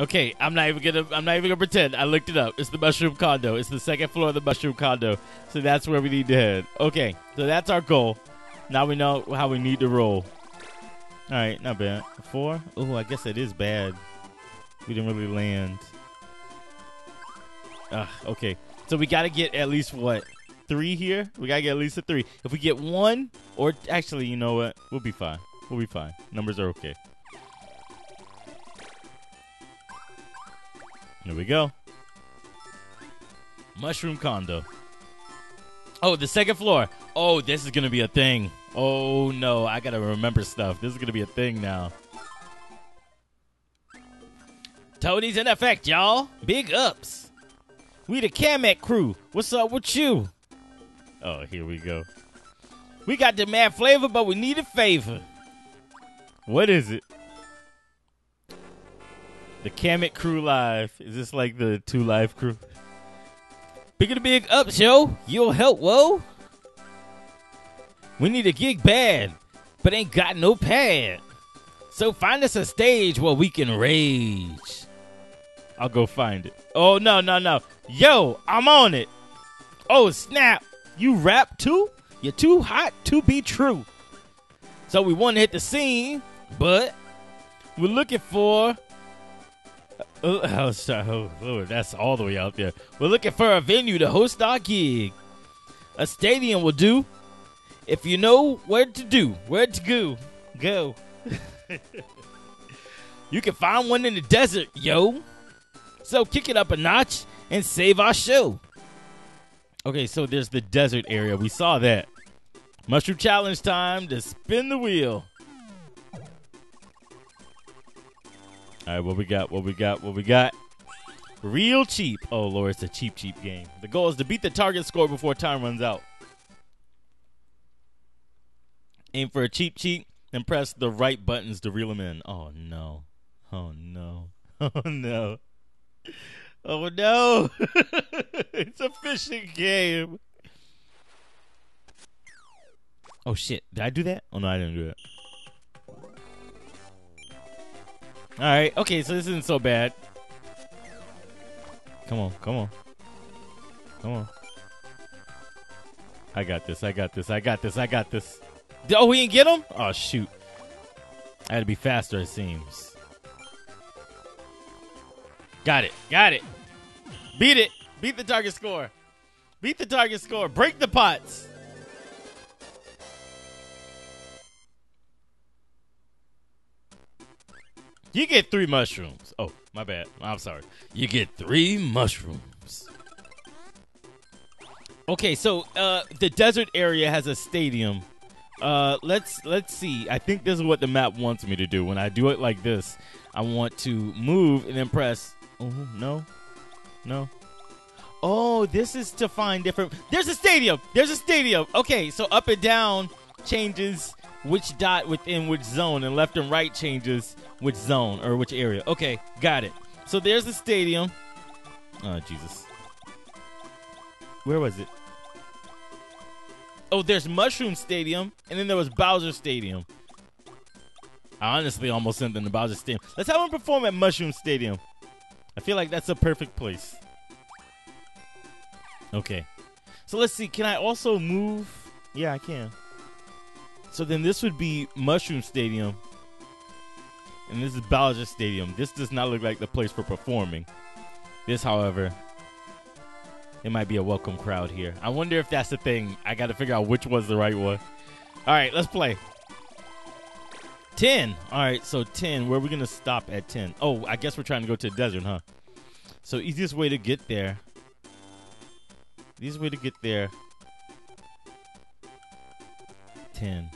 Okay, I'm not even gonna. I'm not even gonna pretend. I looked it up. It's the mushroom condo. It's the second floor of the mushroom condo. So that's where we need to head. Okay, so that's our goal. Now we know how we need to roll. All right, not bad. Four. Oh, I guess it is bad. We didn't really land. Ugh, okay, so we got to get at least what three here. We gotta get at least a three. If we get one, or actually, you know what? We'll be fine. We'll be fine. Numbers are okay. There we go. Mushroom condo. Oh, the second floor. Oh, this is gonna be a thing. Oh no, I gotta remember stuff. This is gonna be a thing now. Toadie's in effect, y'all. Big ups. We the Kamek crew. What's up with you? Oh, here we go. We got the mad flavor, but we need a favor. What is it? The Kamek crew live. Is this like the two live crew? Bigger the big ups, yo. You'll help, whoa. We need a gig bad, but ain't got no pad. So find us a stage where we can rage. I'll go find it. Oh, no, no, no. Yo, I'm on it. Oh, snap. You rap too? You're too hot to be true. So we want to hit the scene, but we're looking for. Oh, oh. Oh, Lord, that's all the way out there. We're looking for a venue to host our gig. A stadium will do. If you know where to do, where to go, go. you can find one in the desert, yo. So kick it up a notch and save our show. Okay, so there's the desert area. We saw that. Mushroom challenge time to spin the wheel. All right, what we got? What we got? What we got? Reel Cheep. Oh, Lord, it's a cheap, cheap game. The goal is to beat the target score before time runs out. Aim for a Cheep Cheep, and press the right buttons to reel them in. Oh, no. Oh, no. Oh, no. Oh no! it's a fishing game. Oh shit! Did I do that? Oh no, I didn't do it. All right. Okay, so this isn't so bad. Come on, come on, come on. I got this. I got this. I got this. I got this. Oh, we didn't get him. Oh shoot! I had to be faster. It seems. Got it. Got it. Beat it. Beat the target score. Beat the target score. Break the pots. You get three mushrooms. Oh, my bad. I'm sorry. You get three mushrooms. Okay, so uh, the desert area has a stadium. Uh, let's let's see. I think this is what the map wants me to do. When I do it like this, I want to move and then press. Oh no, no. Oh, this is to find different. There's a stadium. There's a stadium. Okay, so up and down changes which dot within which zone, and left and right changes which zone or which area. Okay, got it. So there's the stadium. Oh Jesus, where was it? Oh, there's Mushroom Stadium, and then there was Bowser Stadium. I honestly almost sent them to Bowser Stadium. Let's have them perform at Mushroom Stadium. I feel like that's a perfect place. Okay. So let's see. Can I also move? Yeah, I can. So then this would be Mushroom Stadium. And this is Bowser Stadium. This does not look like the place for performing. This, however, it might be a welcome crowd here. I wonder if that's the thing. I got to figure out which was the right one. All right, let's play. 10. All right, so 10. Where are we going to stop at 10? Oh, I guess we're trying to go to the desert, huh? So, easiest way to get there. Easiest way to get there. 10.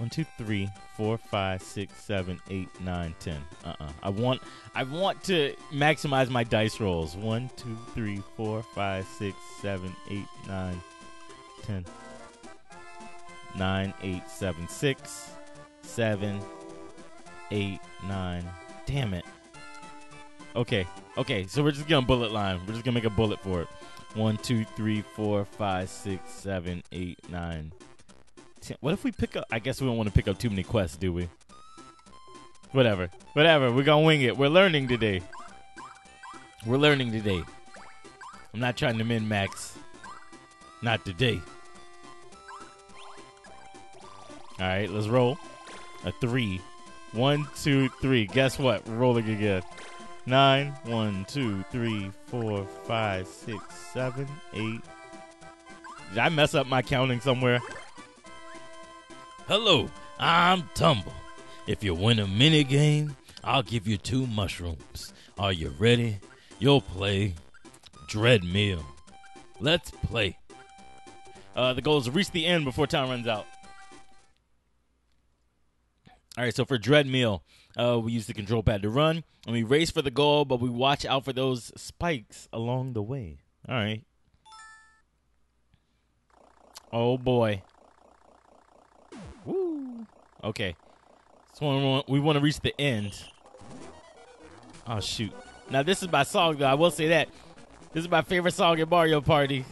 1, 2, 3, 4, 5, 6, 7, 8, 9, 10. Uh-uh. I want I want to maximize my dice rolls. 1, 2, 3, 4, 5, 6, 7, 8, 9, 10. 9, 8, 7, 6, 7, 8, 9. Damn it. Okay. Okay, so we're just gonna bullet line. We're just gonna make a bullet for it. 1, 2, 3, 4, 5, 6, 7, 8, 9, Ten. What if we pick up? I guess we don't want to pick up too many quests, do we? Whatever. Whatever. We're going to wing it. We're learning today. We're learning today. I'm not trying to min max. Not today. All right, let's roll. A three. One, two, three. Guess what? We're rolling again. Nine. One, two, three, four, five, six, seven, eight. Did I mess up my counting somewhere? Hello, I'm Tumble. If you win a mini game, I'll give you two mushrooms. Are you ready? You'll play Dreadmill. Let's play. Uh, the goal is to reach the end before time runs out. All right, so for Dreadmill, uh, we use the control pad to run, and we race for the goal, but we watch out for those spikes along the way. All right. Oh boy. Okay. So we want to reach the end. Oh shoot. Now this is my song though. I will say that. This is my favorite song in Mario Party.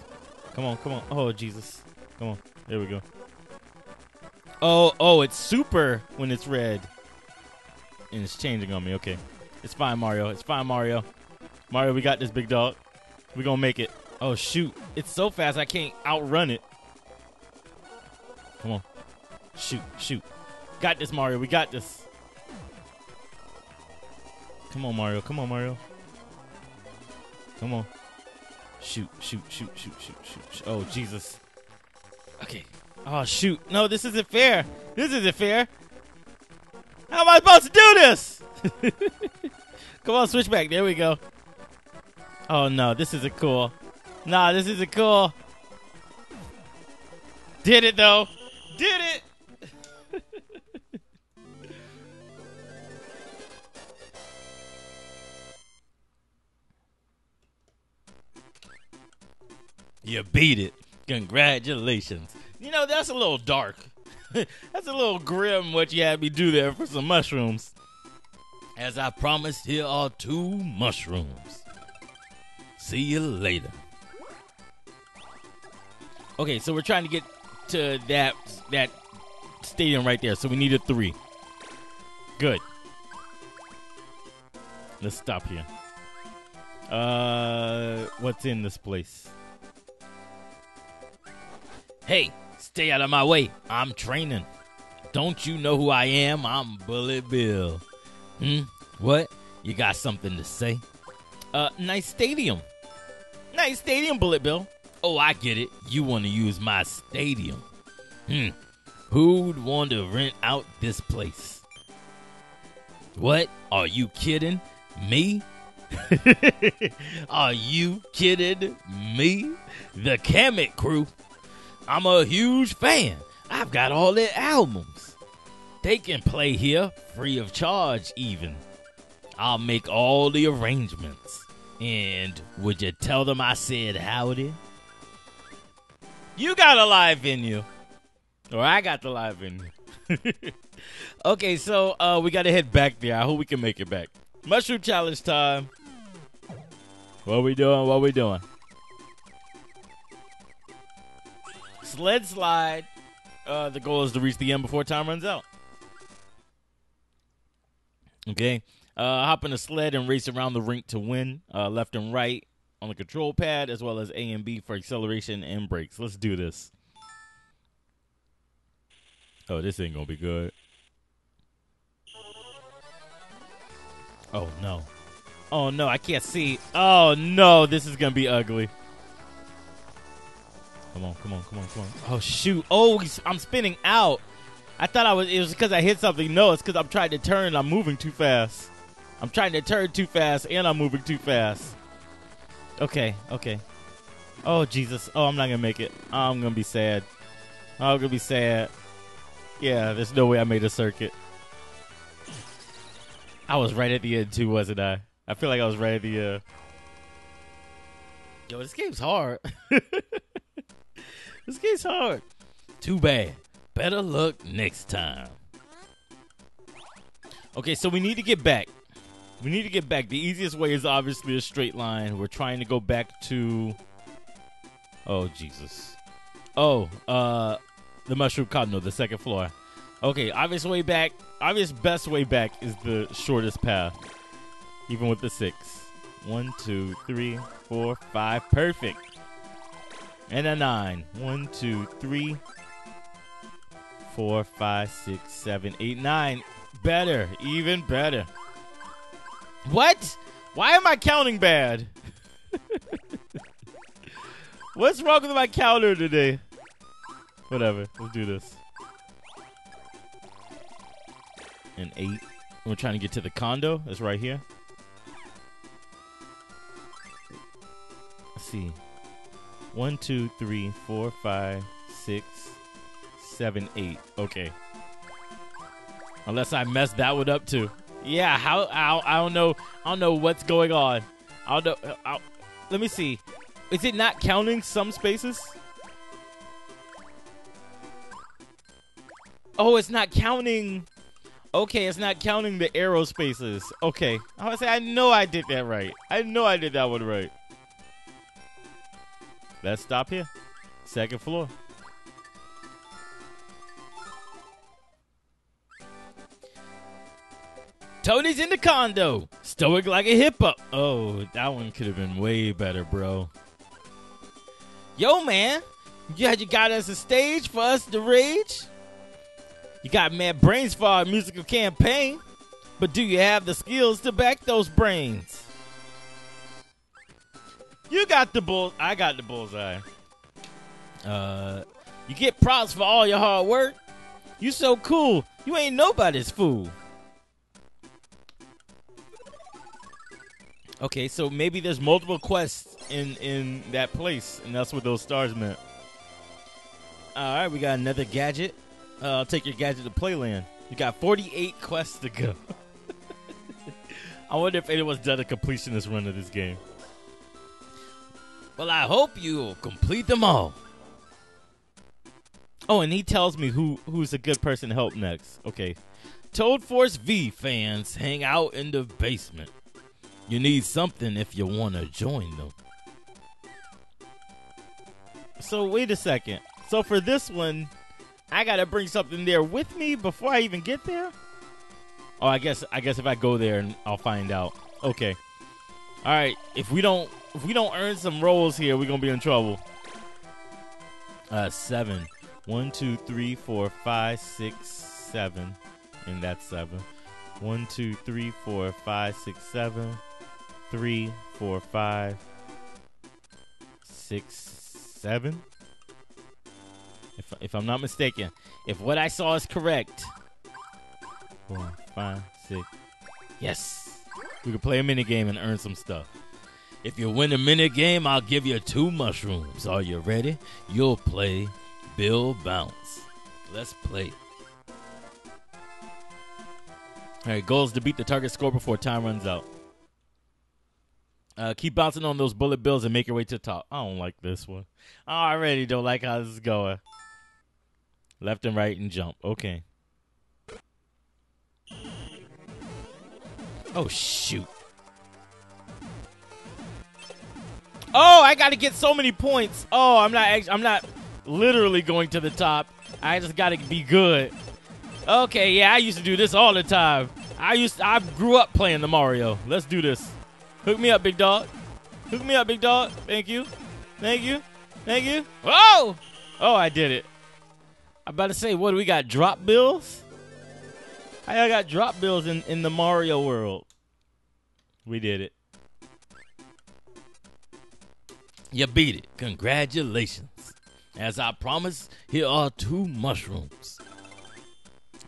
Come on, come on. Oh Jesus. Come on. There we go. Oh, oh, it's super when it's red. And it's changing on me. Okay. It's fine, Mario. It's fine, Mario. Mario, we got this big dog. we gonna make it. Oh shoot. It's so fast I can't outrun it. Come on. Shoot, shoot. Got this, Mario. We got this. Come on, Mario. Come on, Mario. Come on. Shoot, shoot, shoot, shoot, shoot, shoot. Oh, Jesus. Okay. Oh, shoot. No, this isn't fair. This isn't fair. How am I supposed to do this? Come on, switch back. There we go. Oh, no. This isn't cool. Nah, this isn't cool. Did it, though. Did it. You beat it. Congratulations. You know, that's a little dark. that's a little grim what you had me do there for some mushrooms. As I promised, here are two mushrooms. See you later. Okay, so we're trying to get to that that stadium right there. So we need a three. Good. Let's stop here. Uh, what's in this place? Hey, stay out of my way. I'm training. Don't you know who I am? I'm Bullet Bill. Hmm? What? You got something to say? Uh, nice stadium. Nice stadium, Bullet Bill. Oh, I get it. You want to use my stadium. Hmm. Who'd want to rent out this place? What? Are you kidding? Me? Are you kidding me? The Kamek crew? I'm a huge fan. I've got all their albums. They can play here free of charge, even. I'll make all the arrangements. And would you tell them I said howdy? You got a live venue. Or I got the live venue. okay, so uh, we got to head back there. I hope we can make it back. Mushroom challenge time. What we doing? What we doing? Sled slide. Uh, the goal is to reach the end before time runs out. Okay. Uh, hop in a sled and race around the rink to win. Uh, left and right on the control pad, as well as A and B for acceleration and brakes. Let's do this. Oh, this ain't gonna be good. Oh no. Oh no, I can't see. Oh no, this is gonna be ugly. Come on, come on, come on, come on. Oh shoot! Oh, I'm spinning out. I thought I was. It was because I hit something. No, it's because I'm trying to turn. I'm moving too fast. I'm trying to turn too fast, and I'm moving too fast. Okay, okay. Oh Jesus! Oh, I'm not gonna make it. I'm gonna be sad. I'm gonna be sad. Yeah, there's no way I made a circuit. I was right at the end too, wasn't I? I feel like I was right at the. Uh... Yo, this game's hard. This game's hard. Too bad. Better luck next time. Okay, so we need to get back. We need to get back. The easiest way is obviously a straight line. We're trying to go back to. Oh Jesus. Oh, uh, the mushroom condo, the second floor. Okay, obvious way back. Obvious best way back is the shortest path, even with the six. One, two, three, four, five. Perfect. And a nine. One, two, three, four, five, six, seven, eight, nine. Better. Even better. What? Why am I counting bad? What's wrong with my counter today? Whatever. Let's do this. An eight. We're trying to get to the condo. It's right here. Let's see. One, two, three, four, five, six, seven, eight. Okay. Unless I messed that one up too. Yeah, how I, don't know. I don't know what's going on. I don't know. i let me see. Is it not counting some spaces? Oh, it's not counting. Okay, it's not counting the arrow spaces. Okay. I was say I know I did that right. I know I did that one right. Let's stop here. Second floor. Tony's in the condo. Stoic like a hippo. Oh, that one could have been way better, bro. Yo, man. You, had you got us a stage for us to rage? You got mad brains for our musical campaign, but do you have the skills to back those brains? You got the bull. I got the bullseye. Uh, you get props for all your hard work. You so cool. You ain't nobody's fool. Okay, so maybe there's multiple quests in in that place, and that's what those stars meant. All right, we got another gadget. Uh, I'll take your gadget to Playland. You got 48 quests to go. I wonder if anyone's done a completionist run of this game. Well, I hope you'll complete them all. Oh, and he tells me who who's a good person to help next. Okay. Toad Force V fans hang out in the basement. You need something if you want to join them. So wait a second. So for this one, I gotta bring something there with me before I even get there. Oh, I guess I guess if I go there, and I'll find out. Okay. All right. If we don't if we don't earn some rolls here, we're gonna be in trouble. Uh, seven. One, two, three, four, five, six, seven, and that's seven. One, two, three, four, five, six, seven. Three, four, five, six, seven. If, if I'm not mistaken, if what I saw is correct, four, five, six. Yes, we can play a mini game and earn some stuff. If you win a minute game, I'll give you two mushrooms. Are you ready? You'll play Bill Bounce. Let's play. All right, goal is to beat the target score before time runs out. Uh, keep bouncing on those bullet bills and make your way to the top. I don't like this one. I already don't like how this is going. Left and right and jump. Okay. Oh, shoot. Oh, I got to get so many points. Oh, I'm not. I'm not literally going to the top. I just got to be good. Okay, yeah, I used to do this all the time. I used. I grew up playing the Mario. Let's do this. Hook me up, big dog. Hook me up, big dog. Thank you. Thank you. Thank you. Oh! Oh, I did it. I'm about to say, what do we got? Drop bills? I got drop bills in, in the Mario world. We did it. You beat it. Congratulations. As I promised, here are two mushrooms.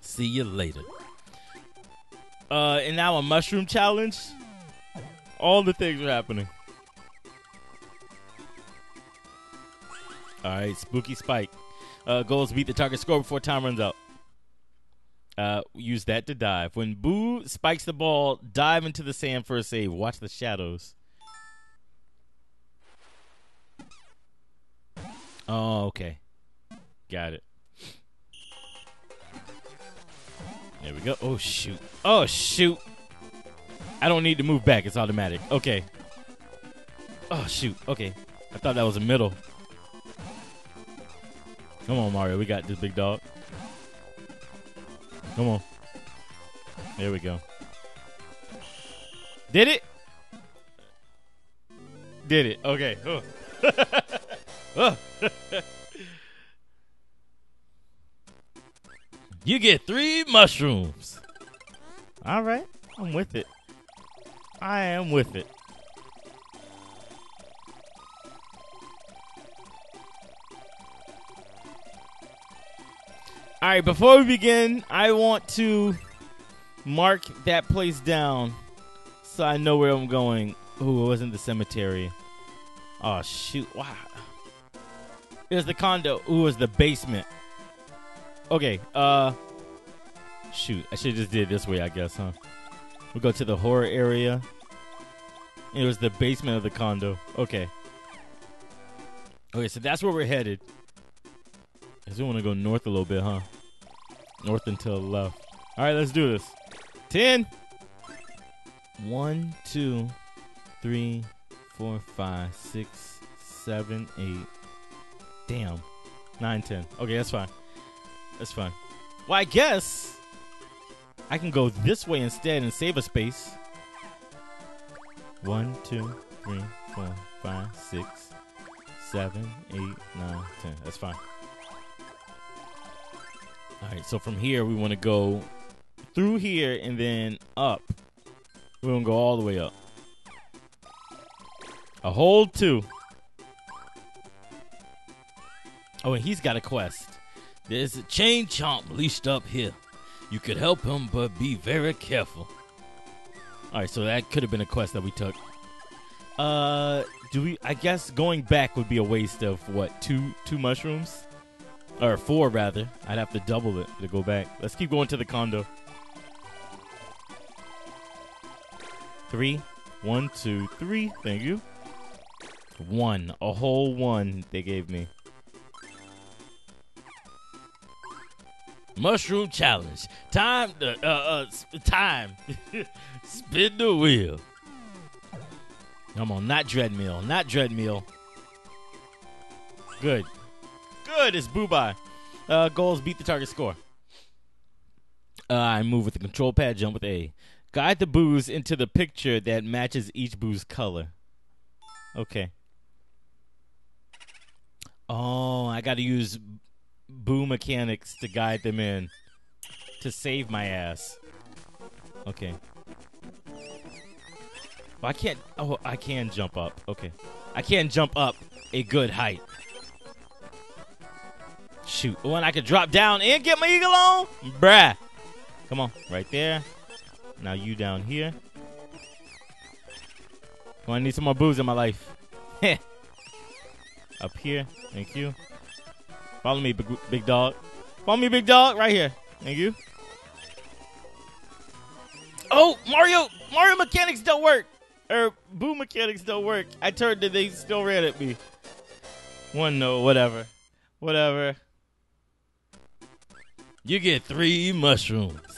See you later. Uh, and now a mushroom challenge. All the things are happening. All right, spooky spike. Uh, goals beat the target score before time runs out. Uh, use that to dive. When Boo spikes the ball, dive into the sand for a save. Watch the shadows. Oh, okay. Got it. There we go. Oh, shoot. Oh, shoot. I don't need to move back. It's automatic. Okay. Oh, shoot. Okay. I thought that was a middle. Come on, Mario. We got this big dog. Come on. There we go. Did it? did it. Okay. Oh. You get three mushrooms. All right. I'm with it. I am with it. All right, before we begin, I want to mark that place down so I know where I'm going. Ooh, it wasn't the cemetery. Oh, shoot. Wow. There's the condo. Ooh, was the basement. Okay, uh. Shoot, I should just did it this way, I guess, huh? We go to the horror area. It was the basement of the condo. Okay. Okay, so that's where we're headed. I just want to go north a little bit, huh? North until left. All right, let's do this. Ten. One, two, three, four, five, six, seven, eight. Damn. Nine, ten. Okay, that's fine. That's fine. Well, I guess I can go this way instead and save a space. One, two, three, four, five, six, seven, eight, nine, ten. That's fine. All right, so from here we want to go through here and then up. We're gonna go all the way up. A hold two. Oh, and he's got a quest. There's a chain chomp leashed up here. You could help him, but be very careful. All right, so that could have been a quest that we took. Uh, do we? I guess going back would be a waste of what two two mushrooms, or four rather. I'd have to double it to go back. Let's keep going to the condo. Three, one, two, three. Thank you. One, a whole one they gave me. Mushroom challenge. Time. Uh, uh, uh time. Spin the wheel. Come on, not Dreadmill, not Dreadmill. Good. Good, it's Boobai. Uh, goals beat the target score. Uh, I move with the control pad, jump with A. Guide the booze into the picture that matches each boo's color. Okay. Oh, I got to use boo mechanics to guide them in to save my ass. Okay. Well, I can't. Oh, I can jump up. Okay. I can't jump up a good height. Shoot. And I can drop down and get my eagle on? Bruh. Come on. Right there. Now you down here. On, I need some more booze in my life. Up here. Thank you. Follow me, big, big dog. Follow me, big dog. Right here. Thank you. Oh, Mario! Mario mechanics don't work. Or boo mechanics don't work. I turned and they still ran at me. One no, whatever. Whatever. You get three mushrooms.